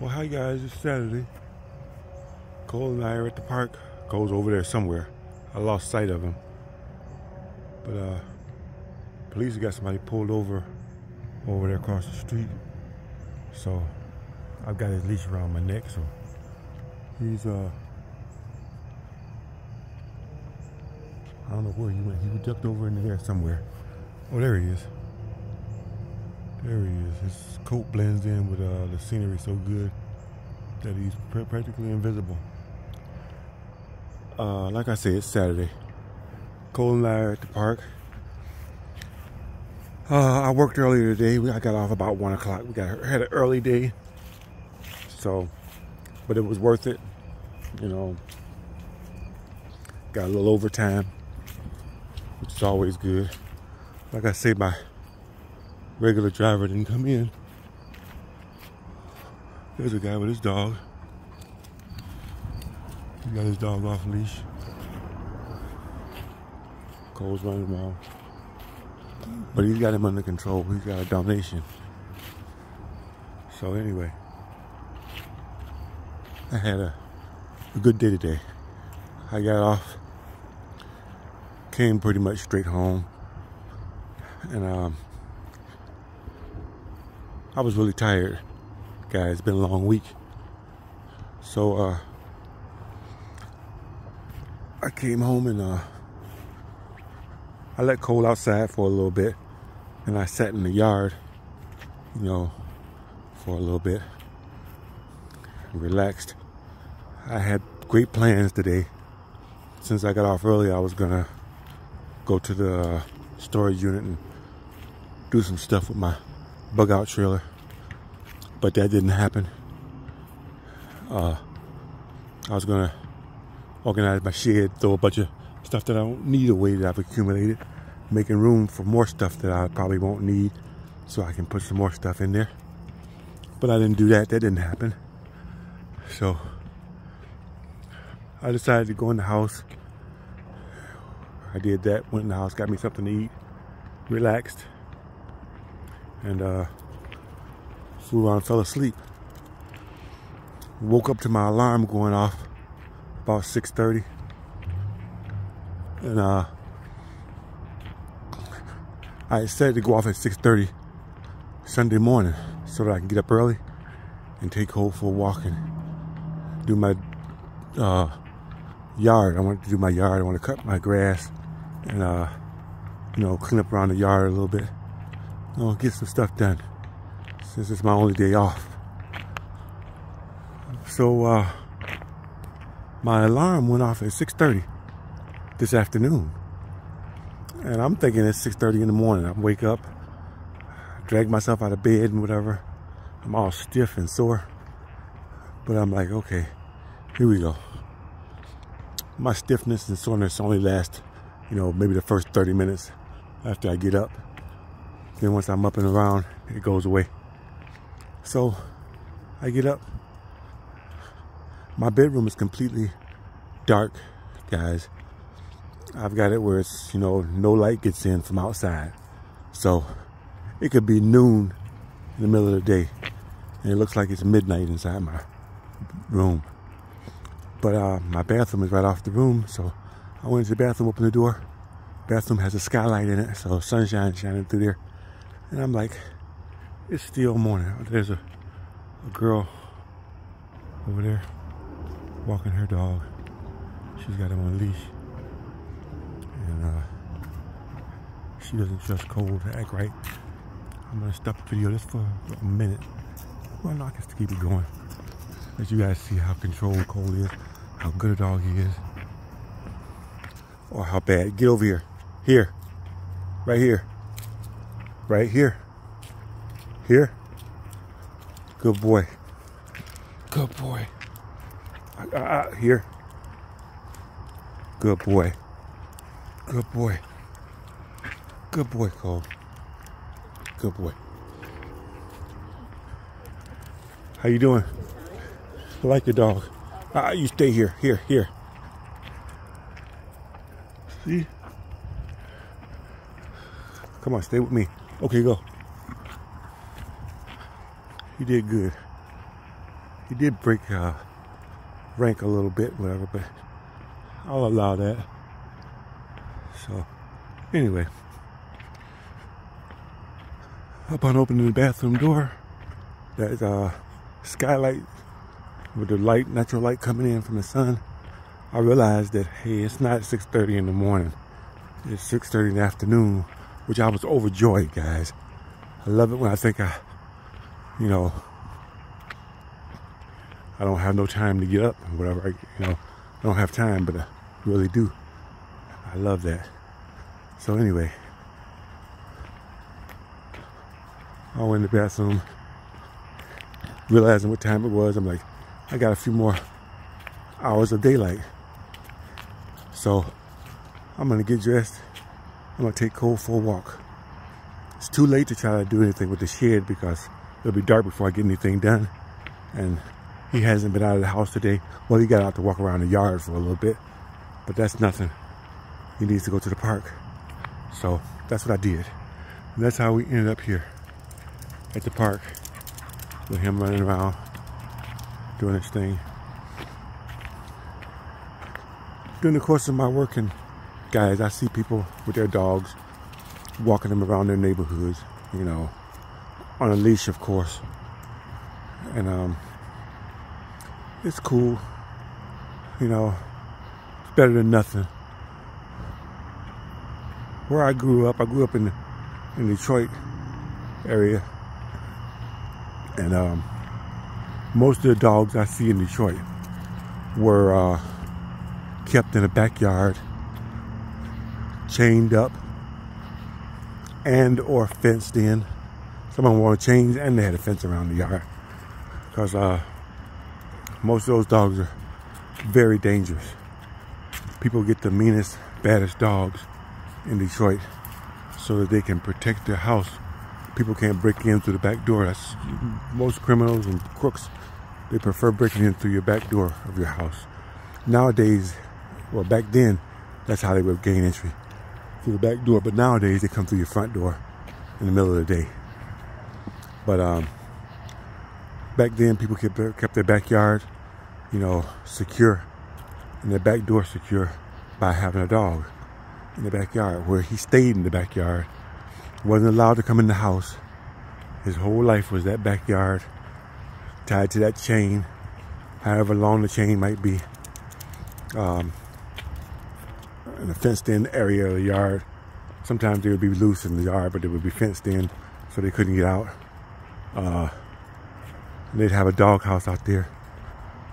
Well, hi guys, it's Saturday. Coal and I are at the park. Coal's over there somewhere. I lost sight of him. But uh police got somebody pulled over over there across the street. So I've got his leash around my neck, so he's uh I don't know where he went. He ducked over into there somewhere. Oh there he is. There he is. His coat blends in with uh, the scenery so good that he's pr- practically invisible. Uh, like I said, it's Saturday. Coal and I at the park. Uh, I worked earlier today. We, I got off about one o'clock. We got had an early day, so but it was worth it. You know, got a little overtime, which is always good. Like I say, my regular driver didn't come in. There's a guy with his dog. He got his dog off leash. Coal's running around. But he's got him under control. He's got a donation. So anyway, I had a, a good day today. I got off, came pretty much straight home, and um, I was really tired, guys. It's been a long week. So uh, I came home and uh, I let Coal outside for a little bit, and I sat in the yard, you know, for a little bit, relaxed. I had great plans today. Since I got off early, I was gonna go to the storage unit and do some stuff with my bug out trailer, but that didn't happen. Uh, I was gonna organize my shed, throw a bunch of stuff that I don't need away that I've accumulated, making room for more stuff that I probably won't need, so I can put some more stuff in there. But I didn't do that. That didn't happen. So I decided to go in the house. I did that. Went in the house, got me something to eat, relaxed and uh, flew around, fell asleep. Woke up to my alarm going off about 6:30, and uh, I said to go off at 6:30 Sunday morning so that I can get up early and take hold for a walk and do my uh, yard. I want to do my yard. I want to cut my grass and uh, you know clean up around the yard a little bit. Know, get some stuff done since it's my only day off. So uh, my alarm went off at 6:30 this afternoon, and I'm thinking it's 6:30 in the morning. I wake up, drag myself out of bed and whatever. I'm all stiff and sore, but I'm like, okay, here we go. My stiffness and soreness only last, you know, maybe the first 30 minutes after I get up. Then once I'm up and around, it goes away. So I get up. My bedroom is completely dark, guys. I've got it where it's, you know, no light gets in from outside. So it could be noon in the middle of the day. And it looks like it's midnight inside my room. But uh, my bathroom is right off the room. So I went to the bathroom, opened the door. Bathroom has a skylight in it, so sunshine shining through there. And I'm like, it's still morning. There's a, a girl over there walking her dog. She's got him on a leash. And uh, she doesn't trust Coal to act right. I'm gonna stop the video just for a minute. Well, not just to keep it going. Let you guys see how controlled Coal is, how good a dog he is. Or how bad. Get over here. Here. Right here. Right here. Here. Good boy. Good boy. Uh, uh, here. Good boy. Good boy. Good boy, Coal. Good boy. How you doing? I like your dog. Uh, you stay here. Here, here. See? Come on, stay with me. Okay, go. You did good. he did break uh, rank a little bit, whatever, but I'll allow that. So, anyway, upon opening the bathroom door, that uh, skylight with the light, natural light coming in from the sun, I realized that hey, it's not 6:30 in the morning. It's 6:30 in the afternoon, which I was overjoyed, guys. I love it when I think I, you know, I don't have no time to get up or whatever. I, you know, I don't have time, but I really do. I love that. So anyway, I went in the bathroom, realizing what time it was. I'm like, I got a few more hours of daylight. So I'm gonna get dressed. I'm gonna take Coal for a walk. It's too late to try to do anything with the shed because it'll be dark before I get anything done. And he hasn't been out of the house today. Well, he got out to walk around the yard for a little bit, but that's nothing. He needs to go to the park. So that's what I did. And that's how we ended up here at the park with him running around doing his thing. During the course of my working, guys, I see people with their dogs walking them around their neighborhoods, you know, on a leash, of course. And um, it's cool. You know, it's better than nothing. Where I grew up, I grew up in in Detroit area, and um, most of the dogs I see in Detroit were uh, kept in a backyard, chained up, and or fenced in. Some of them were chains and they had a fence around the yard because uh, most of those dogs are very dangerous. People get the meanest, baddest dogs in Detroit so that they can protect their house. People can't break in through the back door. That's most criminals and crooks. They prefer breaking in through your back door of your house. Nowadays, well, back then, that's how they would gain entry through the back door. But nowadays, they come through your front door in the middle of the day. But um, back then people kept their, kept their backyard, you know, secure and their back door secure by having a dog in the backyard where he stayed in the backyard, wasn't allowed to come in the house. His whole life was that backyard tied to that chain, however long the chain might be. Um, in a fenced in area of the yard. Sometimes they would be loose in the yard, but they would be fenced in so they couldn't get out. Uh, they'd have a dog house out there.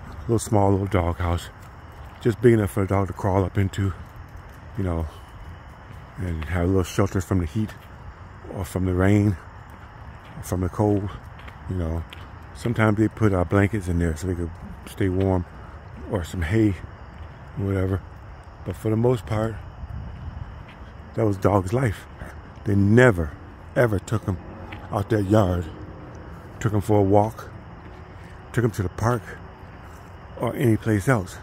A little small little dog house. Just big enough for a dog to crawl up into, you know, and have a little shelter from the heat or from the rain or from the cold, you know. Sometimes they put uh, blankets in there so they could stay warm or some hay, or whatever. But for the most part, that was dog's life. They never, ever took him out that yard, took him for a walk, took him to the park, or any place else.